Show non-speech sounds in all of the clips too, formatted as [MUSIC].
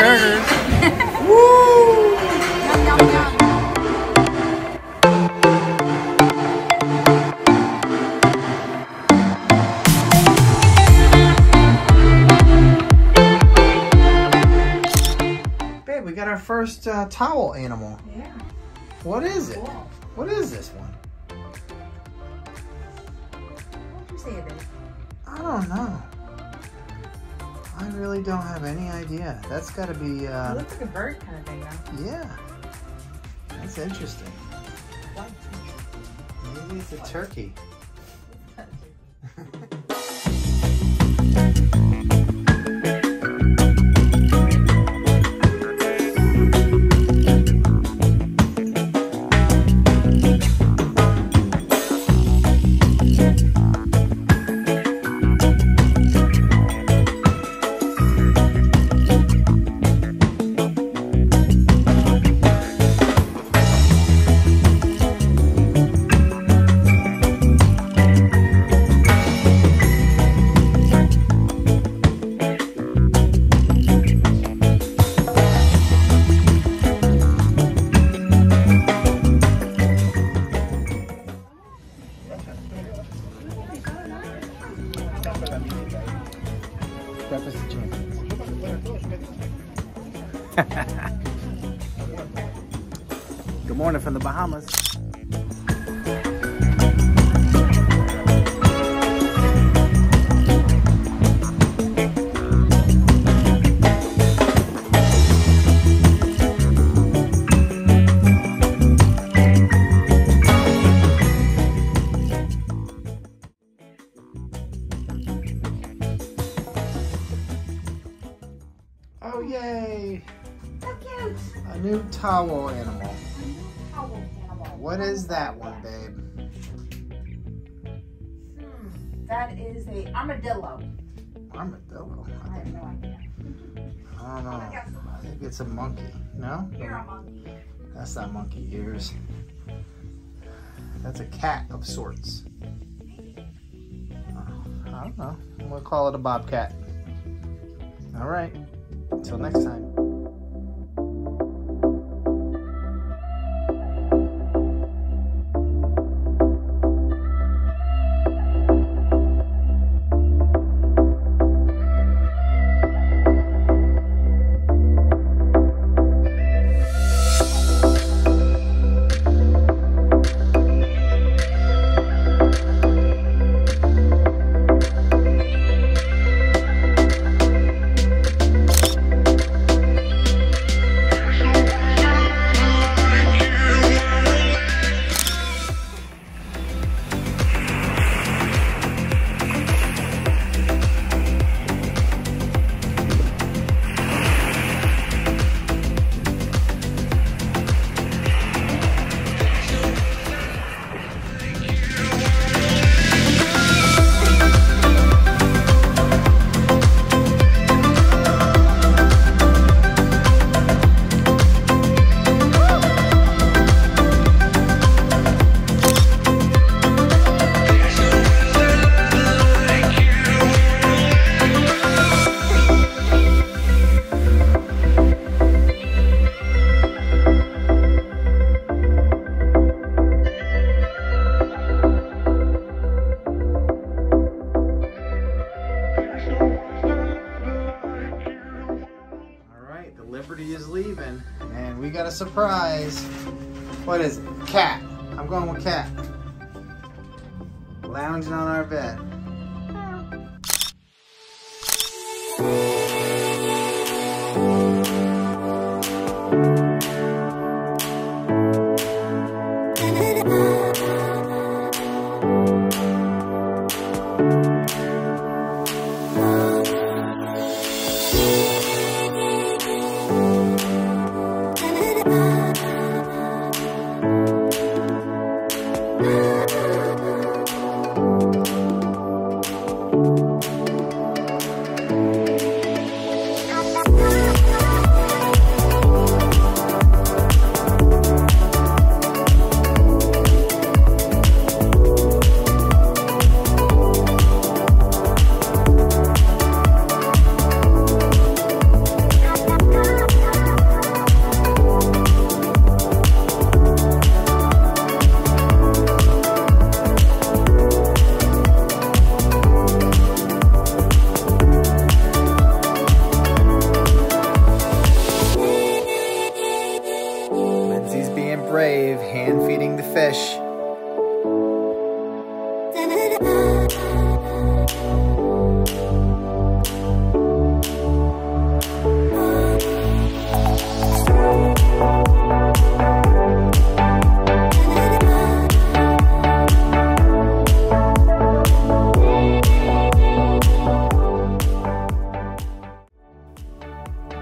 Burgers. [LAUGHS] Woo! Yum, yum, yum. Babe, we got our first uh, towel animal. Yeah. What is it? Cool. What is this one? What'd you say it is? I don't know. I really don't have any idea. That's got to be, It uh, looks like a bird kind of thing, though. yeah. That's interesting. Maybe it's a turkey. Bahamas. Oh, yay! So cute. A new towel animal. What is that one, babe? Hmm. That is a armadillo. Armadillo. I I have no idea. I don't know. I think it's a monkey. No? You're a monkey. That's not monkey ears. That's a cat of sorts. Uh, I don't know. I'm gonna call it a bobcat. All right. Until next time. Cat. I'm going with cat. Lounging on our bed. He's being brave, hand feeding the fish.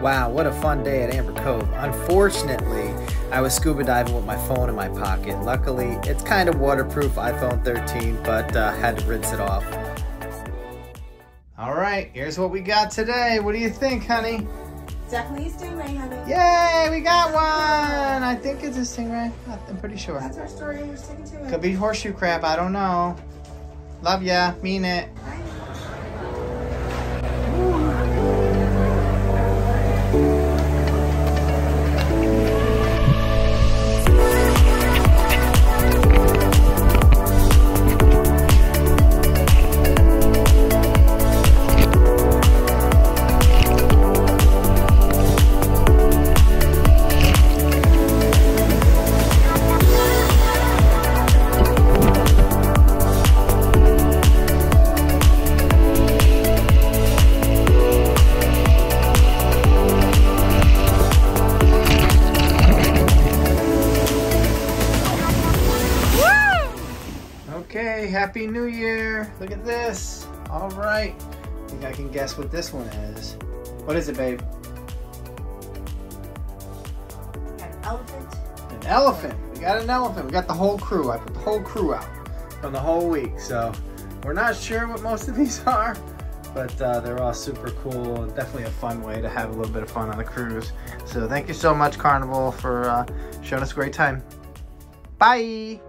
Wow, what a fun day at Amber Cove. Unfortunately, I was scuba diving with my phone in my pocket. Luckily, it's kind of waterproof iPhone 13, but uh, had to rinse it off. All right, here's what we got today. What do you think, honey? Definitely a stingray, honey. Yay, we got one! I think it's a stingray. I'm pretty sure. That's our story. We're sticking to it. Could be horseshoe crab, I don't know. Love ya, mean it. All right. I think I can guess what this one is. What is it, babe? An elephant. An elephant. We got an elephant. We got the whole crew. I put the whole crew out from the whole week. So we're not sure what most of these [LAUGHS] are, but uh, they're all super cool. Definitely a fun way to have a little bit of fun on the cruise. So thank you so much, Carnival, for uh, showing us a great time. Bye.